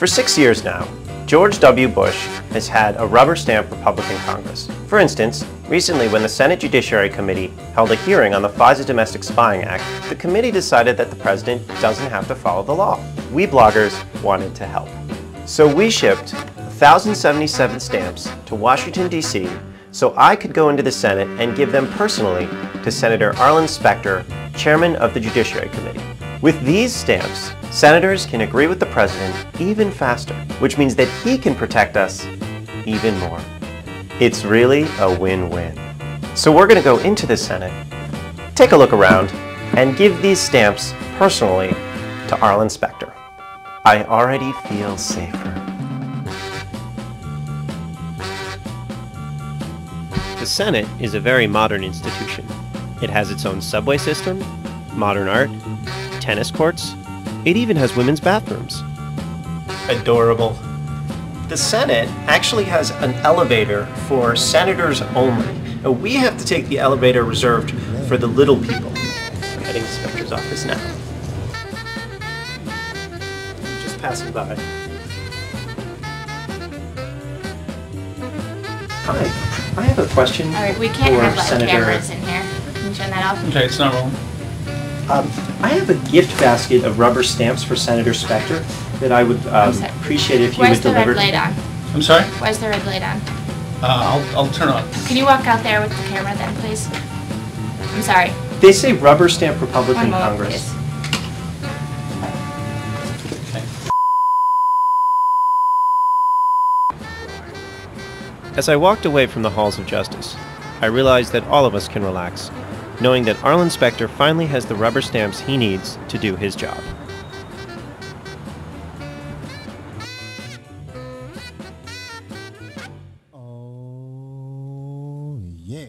For six years now, George W. Bush has had a rubber stamp Republican Congress. For instance, recently when the Senate Judiciary Committee held a hearing on the FISA Domestic Spying Act, the committee decided that the president doesn't have to follow the law. We bloggers wanted to help. So we shipped 1,077 stamps to Washington, D.C. so I could go into the Senate and give them personally to Senator Arlen Specter, chairman of the Judiciary Committee. With these stamps, senators can agree with the president even faster, which means that he can protect us even more. It's really a win-win. So we're going to go into the Senate, take a look around, and give these stamps personally to Arlen Specter. I already feel safer. The Senate is a very modern institution. It has its own subway system, modern art, tennis courts. It even has women's bathrooms. Adorable. The Senate actually has an elevator for senators only. Now, we have to take the elevator reserved for the little people. I'm heading to Specter's office now. Just passing by. Hi, I have a question All right, we can't for have live Senator. cameras in here. Can you turn that off? Okay, it's not rolling. Um, I have a gift basket of rubber stamps for Senator Specter that I would um, appreciate if you Where's would the deliver. red light on? I'm sorry? Where's the red light on? Uh, I'll, I'll turn it on. Can you walk out there with the camera then, please? I'm sorry. They say rubber stamp Republican One moment, Congress. please. As I walked away from the halls of justice, I realized that all of us can relax, knowing that Arlen Specter finally has the rubber stamps he needs to do his job. Oh, yeah.